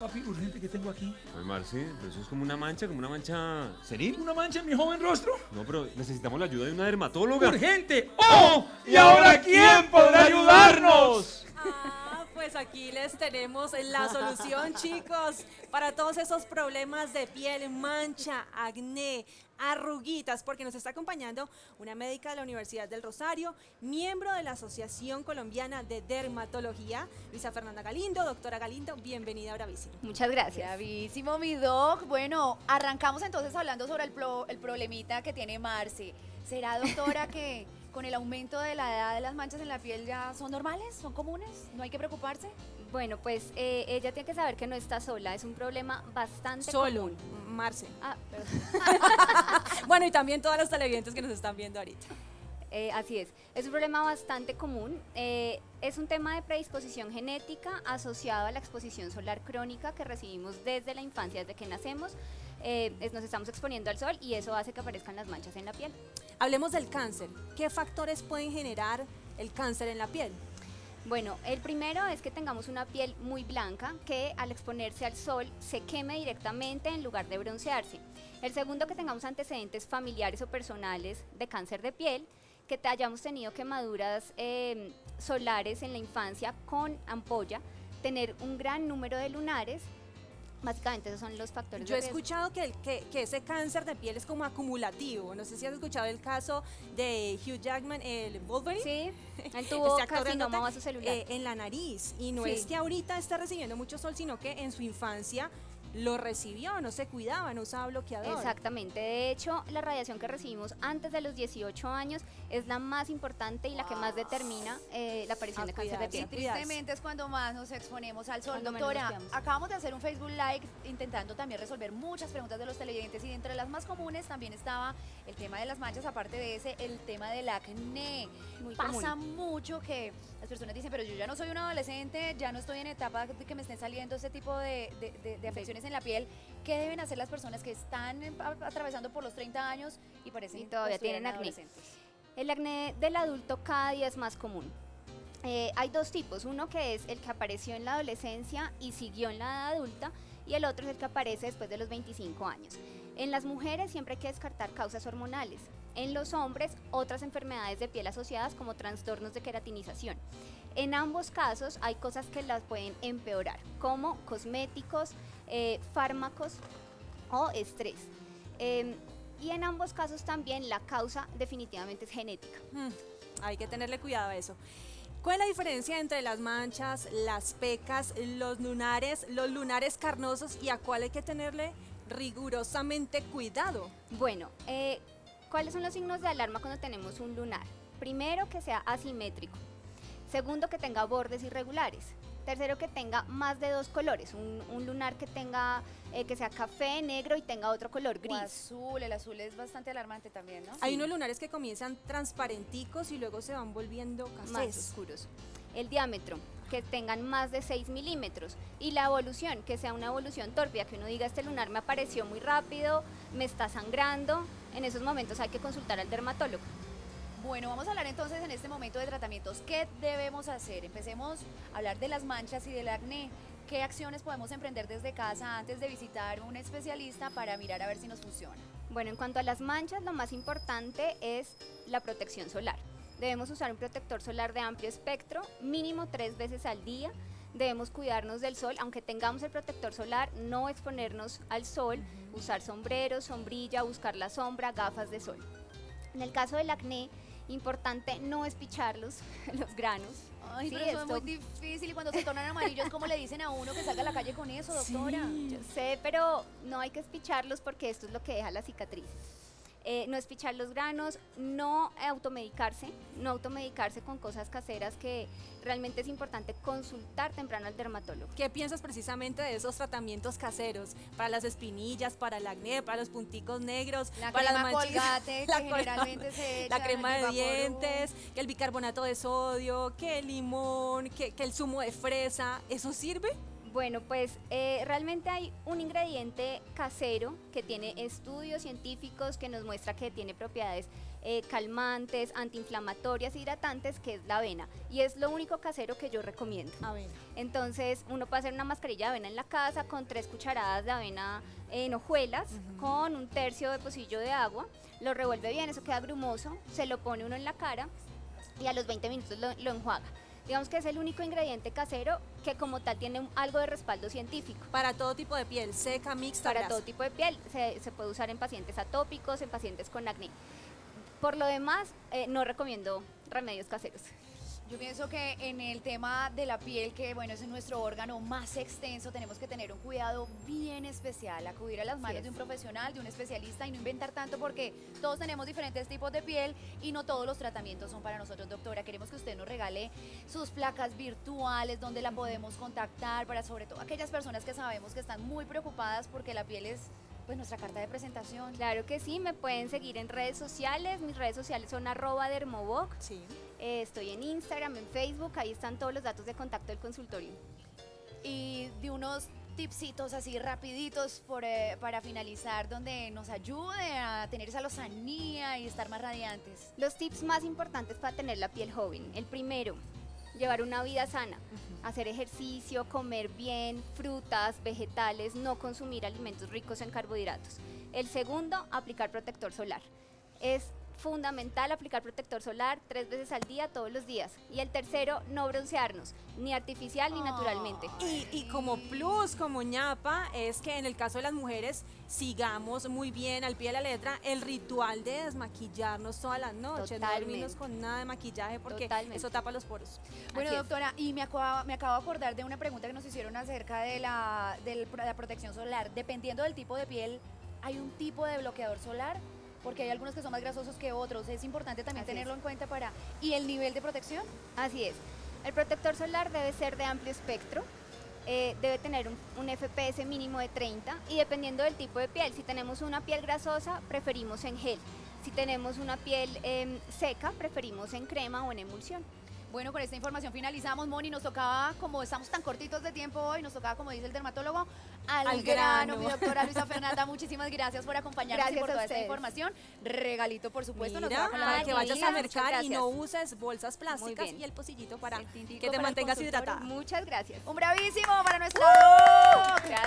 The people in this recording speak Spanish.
Papi, urgente que tengo aquí. Ay, Marce, pero eso es como una mancha, como una mancha seril. ¿Una mancha en mi joven rostro? No, pero necesitamos la ayuda de una dermatóloga. ¡Urgente! ¡Oh! ¿Y ahora quién podrá ayudarnos? Ah, pues aquí les tenemos la solución, chicos, para todos esos problemas de piel, mancha, acné, arruguitas, porque nos está acompañando una médica de la Universidad del Rosario, miembro de la Asociación Colombiana de Dermatología, Luisa Fernanda Galindo. Doctora Galindo, bienvenida a Bravísimo. Muchas gracias. Bravísimo, mi doc. Bueno, arrancamos entonces hablando sobre el, pro- el problemita que tiene Marce. ¿Será, doctora, que con el aumento de la edad de las manchas en la piel ya son normales? ¿Son comunes? ¿No hay que preocuparse? Bueno, pues eh, ella tiene que saber que no está sola, es un problema bastante Solo, común. Marce. Ah, perdón. Bueno, y también todas las televidentes que nos están viendo ahorita. Eh, así es, es un problema bastante común. eh, es un tema de predisposición genética asociado a la exposición solar crónica que recibimos desde la infancia, desde que nacemos. Eh, es- nos estamos exponiendo al sol y eso hace que aparezcan las manchas en la piel. Hablemos del cáncer. ¿Qué factores pueden generar el cáncer en la piel? Bueno, el primero es que tengamos una piel muy blanca que al exponerse al sol se queme directamente en lugar de broncearse. El segundo, que tengamos antecedentes familiares o personales de cáncer de piel, que te hayamos tenido quemaduras eh, solares en la infancia con ampolla, tener un gran número de lunares. Básicamente esos son los factores Yo he escuchado que, el- que, que ese cáncer de piel es como acumulativo. No sé si has escuchado el caso de Hugh Jackman, el Wolverine. Sí, él tuvo carcinoma vasocelular. eh, en la nariz. Y no Sí. es que ahorita está recibiendo mucho sol, sino que en su infancia lo recibió, no se cuidaba, no usaba bloqueador. Exactamente, de hecho la radiación que recibimos antes de los 18 años es la más importante y la que más determina eh, la aparición A de cáncer de cuidarse. piel. Y tristemente es cuando más nos exponemos al sol. Cuando Doctora, acabamos de hacer un Facebook Live intentando también resolver muchas preguntas de los televidentes y entre las más comunes también estaba el tema de las manchas, aparte de ese, el tema del acné. Muy Pasa común. mucho que las personas dicen, pero yo ya no soy un adolescente, ya no estoy en etapa de que me estén saliendo ese tipo de, de- de- de afecciones en la piel. ¿Qué deben hacer las personas que están atravesando por los 30 años y parecen Y todavía tienen acné? El acné del adulto cada día es más común. Eh, hay dos tipos, uno que es el que apareció en la adolescencia y siguió en la edad adulta y el otro es el que aparece después de los 25 años. En las mujeres siempre hay que descartar causas hormonales. En los hombres, otras enfermedades de piel asociadas como trastornos de queratinización. En ambos casos hay cosas que las pueden empeorar, como cosméticos, eh, fármacos o estrés. Em, y en ambos casos también la causa definitivamente es genética. Mm, hay que tenerle cuidado a eso. ¿Cuál es la diferencia entre las manchas, las pecas, los lunares, los lunares carnosos y a cuál hay que tenerle rigurosamente cuidado? Bueno, eh, ¿cuáles son los signos de alarma cuando tenemos un lunar? Primero, que sea asimétrico. Segundo, que tenga bordes irregulares. Tercero, que tenga más de dos colores. Un, un lunar que tenga eh, que sea café, negro y tenga otro color O gris. azul, el azul es bastante alarmante también, ¿no? Hay unos lunares que comienzan transparenticos y luego se van volviendo más cafés. oscuros. El diámetro, que tengan más de 6 milímetros. Y la evolución, que sea una evolución tórpida, que uno diga, este lunar me apareció muy rápido, me está sangrando. En esos momentos hay que consultar al dermatólogo. Bueno, vamos a hablar entonces en este momento de tratamientos. ¿Qué debemos hacer? Empecemos a hablar de las manchas y del acné. ¿Qué acciones podemos emprender desde casa antes de visitar un especialista para mirar a ver si nos funciona? Bueno, en cuanto a las manchas, lo más importante es la protección solar. Debemos usar un protector solar de amplio espectro, mínimo tres veces al día. Debemos cuidarnos del sol, aunque tengamos el protector solar, no exponernos al sol, usar sombreros, sombrilla, buscar la sombra, gafas de sol. En el caso del acné, importante no espicharlos, los granos. Ay, Sí, pero eso esto- es muy difícil y cuando se tornan amarillos, ¿cómo le dicen a uno que salga a la calle con eso, doctora? Yo sé, pero no hay que espicharlos porque esto es lo que deja la cicatriz. Eh, no espichar los granos, no automedicarse, no automedicarse con cosas caseras que realmente es importante consultar temprano al dermatólogo. ¿Qué piensas precisamente de esos tratamientos caseros para las espinillas, para el acné, para los punticos negros, La para crema las colgate, que la col- generalmente se echa la crema de Vaporub. dientes, que el bicarbonato de sodio, que el limón, que, que el zumo de fresa, ¿eso sirve? Bueno, pues eh, realmente hay un ingrediente casero que tiene estudios científicos que nos muestra que tiene propiedades eh, calmantes, antiinflamatorias, hidratantes, que es la avena. Y es lo único casero que yo recomiendo. Avena. Entonces, uno puede hacer una mascarilla de avena en la casa con tres cucharadas de avena en hojuelas, con un tercio de pocillo de agua, lo revuelve bien, eso queda grumoso, se lo pone uno en la cara y a los 20 minutos lo, lo enjuaga. Digamos que es el único ingrediente casero que como tal tiene un- algo de respaldo científico. Para todo tipo de piel, seca, mixta, Para grasa. todo tipo de piel, se, se puede usar en pacientes atópicos, en pacientes con acné. Por lo demás, eh, no recomiendo remedios caseros. Yo pienso que en el tema de la piel, que bueno, es nuestro órgano más extenso, tenemos que tener un cuidado bien especial, acudir a las manos de un profesional, de un especialista y no inventar tanto porque todos tenemos diferentes tipos de piel y no todos los tratamientos son para nosotros, doctora. Queremos que usted nos regale sus placas virtuales, donde la podemos contactar para sobre todo aquellas personas que sabemos que están muy preocupadas porque la piel es pues nuestra carta de presentación. Claro que sí, me pueden seguir en redes sociales. Mis redes sociales son arroba dermovoc. Sí. Eh, estoy en Instagram, en Facebook, ahí están todos los datos de contacto del consultorio. y de unos tipsitos así rapiditos por, eh, para finalizar donde nos ayude a tener esa lozanía y estar más radiantes. Los tips más importantes para tener la piel joven. El primero, llevar una vida sana, hacer ejercicio, comer bien, frutas, vegetales, no consumir alimentos ricos en carbohidratos. El segundo, aplicar protector solar. Es fundamental aplicar protector solar tres veces al día, todos los días. Y el tercero, no broncearnos, ni artificial ni naturalmente. Y, y como plus, como ñapa, es que en el caso de las mujeres sigamos muy bien al pie de la letra el ritual de desmaquillarnos todas las noches, no Totalmente. dormirnos con nada de maquillaje porque Totalmente. eso tapa los poros. Bueno, doctora, y me acabo, me acabo de acordar de una pregunta que nos hicieron acerca de la, de la protección solar. Dependiendo del tipo de piel, ¿hay un tipo de bloqueador solar? Porque hay algunos que son más grasosos que otros. Es importante también Así es. tenerlo en cuenta para... ¿Y el nivel de protección? Así es. El protector solar debe ser de amplio espectro, eh, debe tener un, un FPS mínimo de 30 y dependiendo del tipo de piel, si tenemos una piel grasosa, preferimos en gel. Si tenemos una piel em, seca, preferimos en crema o en emulsión. Bueno, con esta información finalizamos, Moni. Nos tocaba, como estamos tan cortitos de tiempo hoy, nos tocaba, como dice el dermatólogo, al, Al grano. grano. Mi doctora Luisa Fernanda, muchísimas gracias por acompañarnos y por toda esta información. Regalito, por supuesto, nos Mira, va con la para que vayas a mercar y no uses bolsas plásticas y el pocillito para tintico que te mantengas hidratada. Muchas gracias. Un bravísimo para nuestra... Gracias.